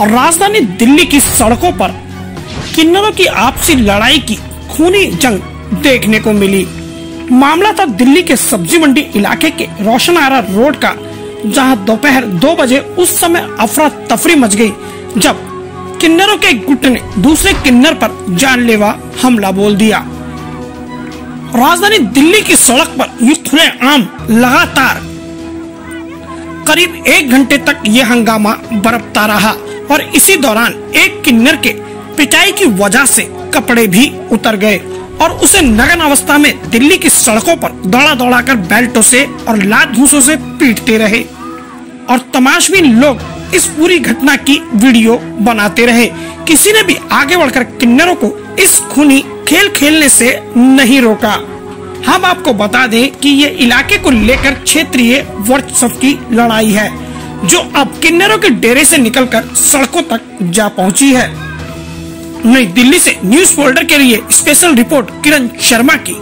और राजधानी दिल्ली की सड़कों पर किन्नरों की आपसी लड़ाई की खूनी जंग देखने को मिली। मामला था दिल्ली के सब्ज़ी मंडी इलाके के रोशन रोशनारा रोड का, जहाँ दोपहर दो बजे उस समय अफरा तफरी मच गई, जब किन्नरों के गुट ने दूसरे किन्नर पर जानलेवा हमला बोल दिया। राजधानी दिल्ली की सड़क पर ये खुले आम लगातार। करीब एक घंटे तक ये हंगामा बरपता रहा। और इसी दौरान एक किन्नर के पिटाई की वजह से कपड़े भी उतर गए और उसे नगन अवस्था में दिल्ली की सड़कों पर दौड़ा दौड़ा कर बेल्टों से और लात घूसों से पीटते रहे। और तमाशबीन लोग इस पूरी घटना की वीडियो बनाते रहे। किसी ने भी आगे बढ़कर किन्नरों को इस खूनी खेल खेलने से नहीं रोका। हम आपको बता दें कि ये इलाके को लेकर क्षेत्रीय वर्चस्व की लड़ाई है। जो अब किन्नरों के डेरे से निकलकर सड़कों तक जा पहुँची है। नई दिल्ली से न्यूज़ फोल्डर के लिए स्पेशल रिपोर्ट किरण शर्मा की।